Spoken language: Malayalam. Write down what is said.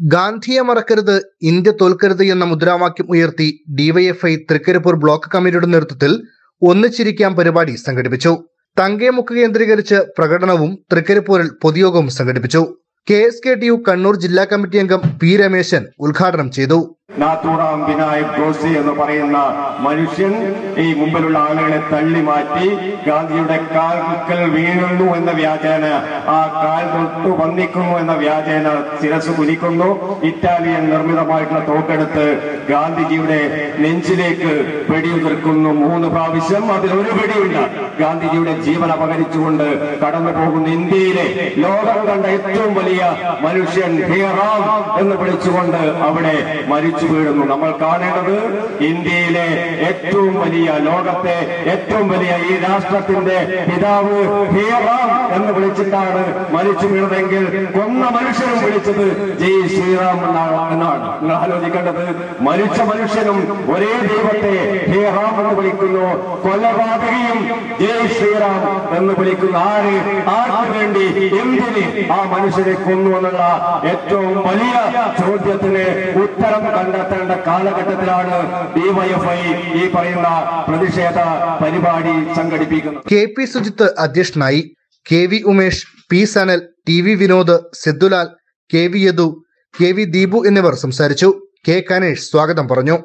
ഗാന്ധിയെ മറക്കരുത് ഇന്ത്യ തോൽക്കരുത് എന്ന മുദ്രാവാക്യം ഉയർത്തി ഡിവൈഎഫ്ഐ തൃക്കരിപ്പൂർ ബ്ലോക്ക് കമ്മിറ്റിയുടെ നേതൃത്വത്തിൽ ഒന്നിച്ചിരിക്കാം പരിപാടി സംഘടിപ്പിച്ചു. തങ്കേമുക്ക് കേന്ദ്രീകരിച്ച് പ്രകടനവും തൃക്കരിപ്പൂരിൽ പൊതുയോഗവും സംഘടിപ്പിച്ചു. K S K T U Kannur ജില്ലാ കമ്മിറ്റി അംഗം പി രമേശൻ ഉദ്ഘാടനം ചെയ്തു. നാത്തൂറാം വിനായക് ഗോഡ്സെ എന്ന് പറയുന്ന മനുഷ്യൻ ഈ മുമ്പിലുള്ള ആളുകളെ തള്ളി മാറ്റി ഗാന്ധിയുടെ കാൽക്കൽ വീഴുന്നു എന്ന വ്യാജേന. ആ കാൽ തൊട്ടു വന്നിക്കുന്നു എന്ന വ്യാജേന ശിരസ് കുലിക്കുന്നു ഇറ്റാലിയൻ നിർമ്മിതമായിട്ടുള്ള തോക്കെടുത്ത് ഗാന്ധിജിയുടെ നെഞ്ചിലേക്ക് വെടിയുതിർക്കുന്നു മൂന്ന് പ്രാവശ്യം അതിലൊരു വെടിയില്ല ഗാന്ധിജിയുടെ ജീവൻ അപകരിച്ചുകൊണ്ട് കടന്നു പോകുന്ന ഇന്ത്യയിലെ ലോകം കണ്ട ഏറ്റവും വലിയ മനുഷ്യൻ എന്ന് വിളിച്ചുകൊണ്ട് അവിടെ മരിച്ചു. വീഴുന്നു. നമ്മൾ കാണേണ്ടത് ഇന്ത്യയിലെ ഏറ്റവും വലിയ ലോകത്തെ ഏറ്റവും വലിയ ഈ രാഷ്ട്രത്തിന്റെ പിതാവ് ഹേറാം എന്ന് വിളിച്ചിട്ടാണ് മരിച്ചു വീണതെങ്കിൽ കൊന്ന മനുഷ്യനും വിളിച്ചത് ജയ് ശ്രീറാം എന്നാണ് നിങ്ങൾ ആലോചിക്കേണ്ടത് മരിച്ച മനുഷ്യനും ഒരേ ദൈവത്തെ ഹേറാം എന്ന് വിളിക്കുന്നു. കൊലപാതകയും ജയ് ശ്രീറാം എന്ന് വിളിക്കുന്ന. ആര്? ആർക്ക് വേണ്ടി? എന്തിന് ആ മനുഷ്യനെ കൊന്നു എന്നുള്ള ഏറ്റവും വലിയ ചോദ്യത്തിന് ഉത്തരം കണ്ടെത്തേണ്ട കാലഘട്ടത്തിലാണ് ഡിവൈഎഫ്ഐ ഈ പറയുന്ന പ്രതിഷേധ പരിപാടി സംഘടിപ്പിക്കുന്നത്. കെ പി സുജിത്ത് അധ്യക്ഷനായി K V Umesh P Sanal T V Vinod Siddulal K V Yadu K V Deepu എന്നിവർ സംസാരിച്ചു. കെ കനേഷ് സ്വാഗതം പറഞ്ഞു.